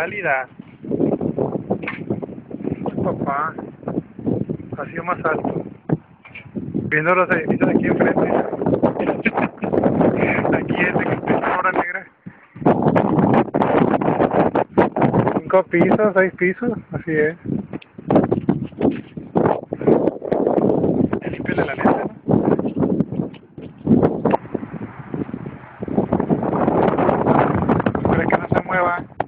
cálida. Pues, papá, ha sido más alto. Viendo los edificios aquí enfrente. aquí es de que hora negra. Cinco pisos, seis pisos, así es. Limpia la letra. ¿no? Espera que no se mueva.